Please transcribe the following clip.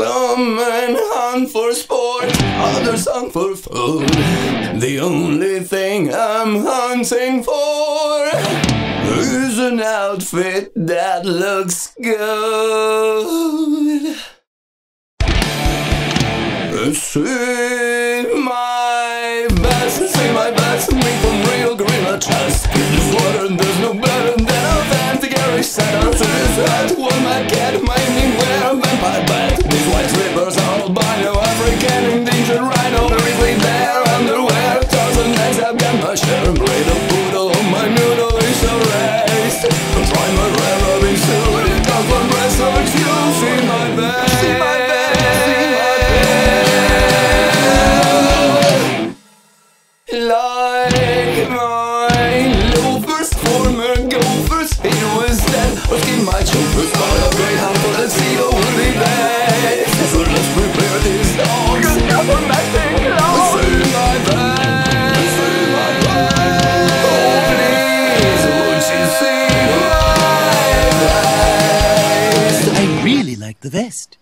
Some men hunt for sport, others hunt for food. The only thing I'm hunting for is an outfit that looks good. See my best, see my best, me from real gorilla trust. This water, there's no better than a fancy Irish setter. To this hat, one my cat, my me wear a vampire African, endangered rhino. Grizzly bear underwear, thousand eggs, I've got share. Braid of I really like the vest.